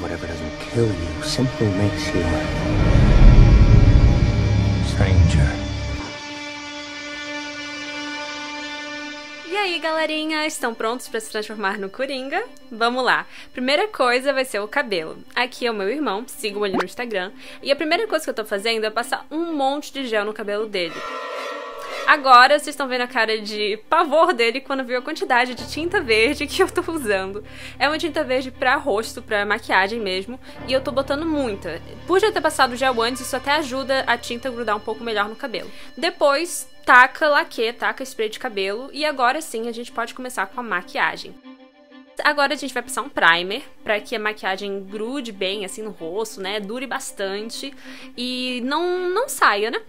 Whatever doesn't kill you simply makes you stranger. E aí, galerinha, estão prontos para se transformar no Coringa? Vamos lá. Primeira coisa vai ser o cabelo. Aqui é o meu irmão, sigam ele no Instagram. E a primeira coisa que eu tô fazendo é passar um monte de gel no cabelo dele. Agora vocês estão vendo a cara de pavor dele quando viu a quantidade de tinta verde que eu tô usando. É uma tinta verde pra rosto, pra maquiagem mesmo, e eu tô botando muita. Por já ter passado gel antes, isso até ajuda a tinta a grudar um pouco melhor no cabelo. Depois, taca laque, taca spray de cabelo, e agora sim a gente pode começar com a maquiagem. Agora a gente vai passar um primer para que a maquiagem grude bem assim no rosto, né? Dure bastante e não não saia, né?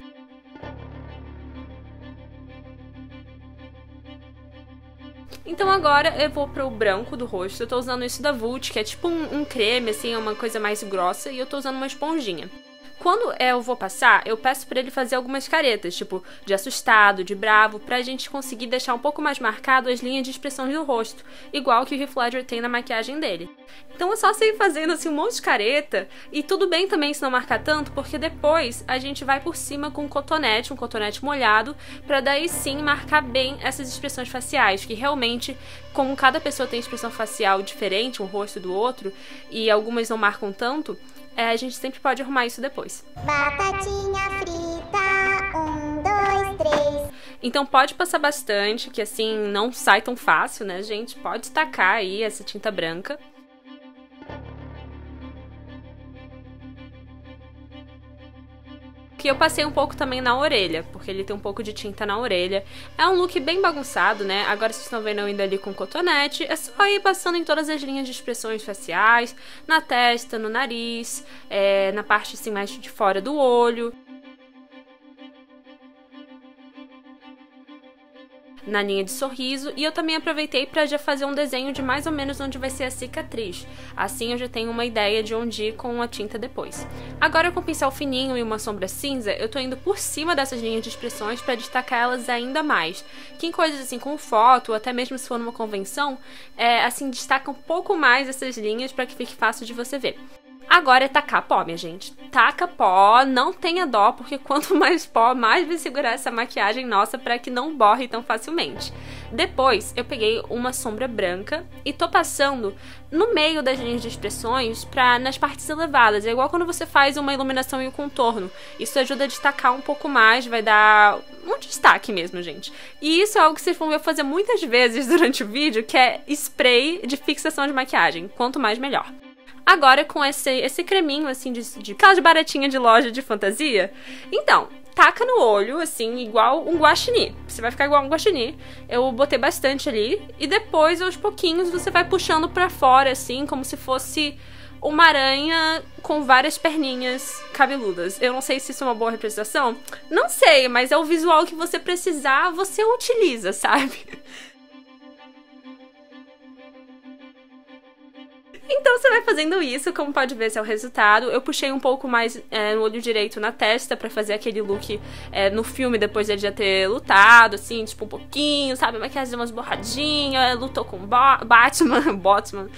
Então agora eu vou pro branco do rosto. Eu tô usando isso da Vult, que é tipo um, um creme, assim, é uma coisa mais grossa. E eu tô usando uma esponjinha. Quando eu vou passar, eu peço para ele fazer algumas caretas, tipo de assustado, de bravo, pra gente conseguir deixar um pouco mais marcado as linhas de expressão do rosto, igual que o Heath Ledger tem na maquiagem dele. Então é só sair fazendo assim um monte de careta, e tudo bem também se não marcar tanto, porque depois a gente vai por cima com um cotonete, um cotonete molhado, para daí sim marcar bem essas expressões faciais, que realmente, como cada pessoa tem expressão facial diferente, um rosto do outro, e algumas não marcam tanto, é, a gente sempre pode arrumar isso depois. Batatinha frita, um, dois, três. Então pode passar bastante, que assim não sai tão fácil, né, gente? Pode tacar aí essa tinta branca. Eu passei um pouco também na orelha, porque ele tem um pouco de tinta na orelha. É um look bem bagunçado, né? Agora vocês estão vendo eu indo ali com cotonete. É só ir passando em todas as linhas de expressões faciais, na testa, no nariz, é, na parte assim mais de fora do olho. Na linha de sorriso e eu também aproveitei para já fazer um desenho de mais ou menos onde vai ser a cicatriz. Assim eu já tenho uma ideia de onde ir com a tinta depois. Agora com o pincel fininho e uma sombra cinza, eu tô indo por cima dessas linhas de expressões para destacar elas ainda mais. Que em coisas assim com foto, ou até mesmo se for numa convenção, é, assim destaca um pouco mais essas linhas para que fique fácil de você ver. Agora é tacar pó, minha gente. Taca pó, não tenha dó, porque quanto mais pó, mais vai segurar essa maquiagem nossa para que não borre tão facilmente. Depois, eu peguei uma sombra branca e tô passando no meio das linhas de expressões para nas partes elevadas. É igual quando você faz uma iluminação e um contorno. Isso ajuda a destacar um pouco mais, vai dar um destaque mesmo, gente. E isso é algo que vocês vão ver fazer muitas vezes durante o vídeo, que é spray de fixação de maquiagem. Quanto mais, melhor. Agora com esse, esse creminho, assim, de, de aquela de baratinha de loja de fantasia. Então, taca no olho, assim, igual um guaxinim. Você vai ficar igual um guaxinim. Eu botei bastante ali. E depois, aos pouquinhos, você vai puxando pra fora, assim, como se fosse uma aranha com várias perninhas cabeludas. Eu não sei se isso é uma boa representação. Não sei, mas é o visual que você precisar, você utiliza, sabe? Então você vai fazendo isso, como pode ver, esse é o resultado. Eu puxei um pouco mais é, no olho direito na testa para fazer aquele look é, no filme depois dele já ter lutado, assim, tipo um pouquinho, sabe? Maquiagem umas borradinhas, lutou com Batman, Batman.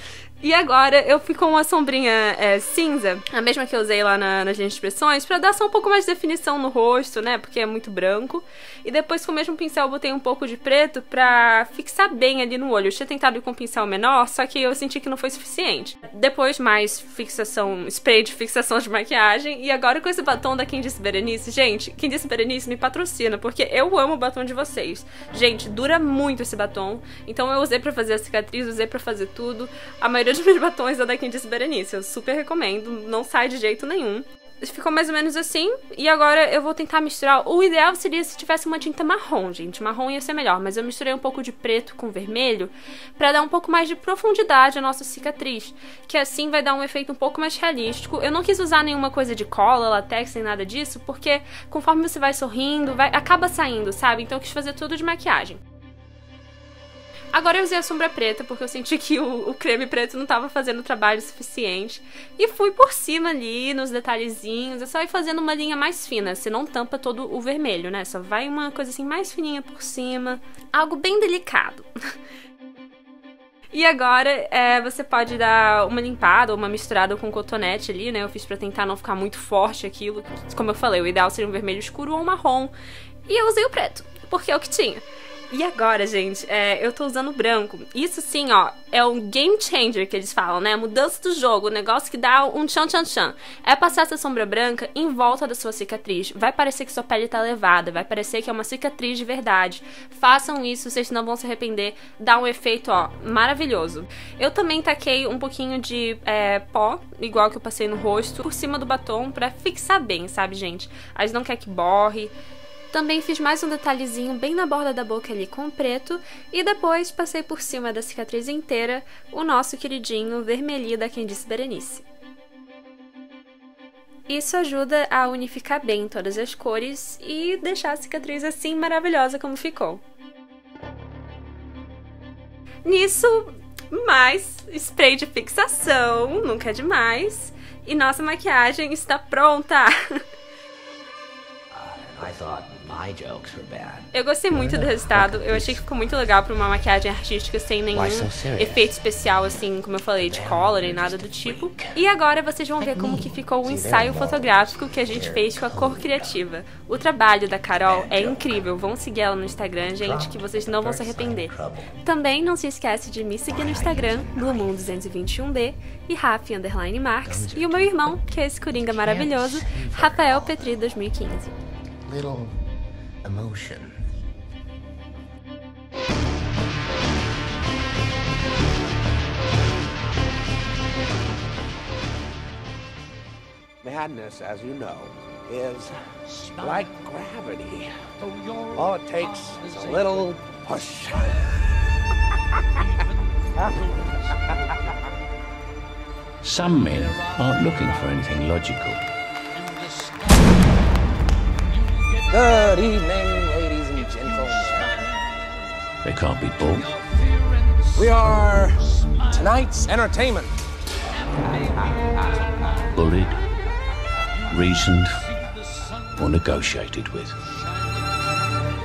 E agora eu fico com uma sombrinha é, cinza, a mesma que eu usei lá na, nas linhas de expressões, pra dar só um pouco mais de definição no rosto, né? Porque é muito branco. E depois com o mesmo pincel eu botei um pouco de preto pra fixar bem ali no olho. Eu tinha tentado ir com um pincel menor, só que eu senti que não foi suficiente. Depois mais fixação, spray de fixação de maquiagem. E agora com esse batom da Quem Disse Berenice, gente, Quem Disse Berenice me patrocina, porque eu amo o batom de vocês. Gente, dura muito esse batom. Então eu usei pra fazer a cicatriz, usei pra fazer tudo. A maioria maioria dos meus batons é da Quem Berenice. Eu super recomendo, não sai de jeito nenhum. Ficou mais ou menos assim, e agora eu vou tentar misturar. O ideal seria se tivesse uma tinta marrom, gente. Marrom ia ser melhor, mas eu misturei um pouco de preto com vermelho para dar um pouco mais de profundidade à nossa cicatriz, que assim vai dar um efeito um pouco mais realístico. Eu não quis usar nenhuma coisa de cola, latex, nem nada disso, porque conforme você vai sorrindo, vai acaba saindo, sabe? Então eu quis fazer tudo de maquiagem. Agora eu usei a sombra preta porque eu senti que o, o creme preto não estava fazendo trabalho suficiente. E fui por cima ali, nos detalhezinhos. É só ir fazendo uma linha mais fina. Você não tampa todo o vermelho, né? Só vai uma coisa assim mais fininha por cima. Algo bem delicado. E agora é, você pode dar uma limpada ou uma misturada com cotonete ali, né? Eu fiz pra tentar não ficar muito forte aquilo. Como eu falei, o ideal seria um vermelho escuro ou um marrom. E eu usei o preto, porque é o que tinha. E agora, gente, é, eu tô usando branco. Isso sim, ó, é um game changer que eles falam, né? Mudança do jogo, o negócio que dá um tchan tchan tchan. É passar essa sombra branca em volta da sua cicatriz. Vai parecer que sua pele tá levada, vai parecer que é uma cicatriz de verdade. Façam isso, vocês não vão se arrepender. Dá um efeito, ó, maravilhoso. Eu também taquei um pouquinho de é, pó, igual que eu passei no rosto, por cima do batom pra fixar bem, sabe, gente? A gente não quer que borre. Também fiz mais um detalhezinho bem na borda da boca ali com preto e depois passei por cima da cicatriz inteira o nosso queridinho vermelhinho da Quem Disse Berenice. Isso ajuda a unificar bem todas as cores e deixar a cicatriz assim maravilhosa como ficou. Nisso, mais spray de fixação, nunca é demais, e nossa maquiagem está pronta! I thought my jokes were bad. Eu gostei muito do resultado. Eu achei que ficou muito legal pra uma maquiagem artística sem nenhum efeito especial, assim, como eu falei, de cola nem nada do tipo. E agora vocês vão ver como que ficou o ensaio fotográfico que a gente fez com a cor criativa. O trabalho da Carol é incrível. Vão seguir ela no Instagram, gente, que vocês não vão se arrepender. Também não se esquece de me seguir no Instagram, Bluemoon221B e Rafi Underline Marx. E o meu irmão, que é esse coringa maravilhoso, Rafael Petri 2015. Little emotion. Madness, as you know, is like gravity. All it takes is a little push. Some men aren't looking for anything logical. Good evening, ladies and gentlemen. They can't be bought. We are tonight's entertainment. bullied, reasoned, or negotiated with.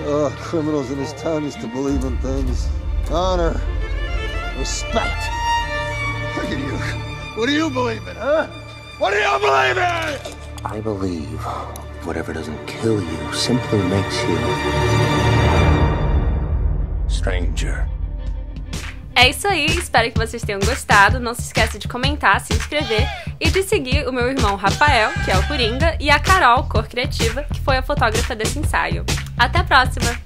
Oh, criminals in this town used to believe in things. Honor, respect. Look at you. What do you believe in, huh? What do you believe in? I believe whatever doesn't kill you simply makes you stranger. É isso aí, espero que vocês tenham gostado. Não se esqueça de comentar, se inscrever e de seguir o meu irmão Rafael, que é o Coringa, e a Carol, cor criativa, que foi a fotógrafa desse ensaio. Até a próxima!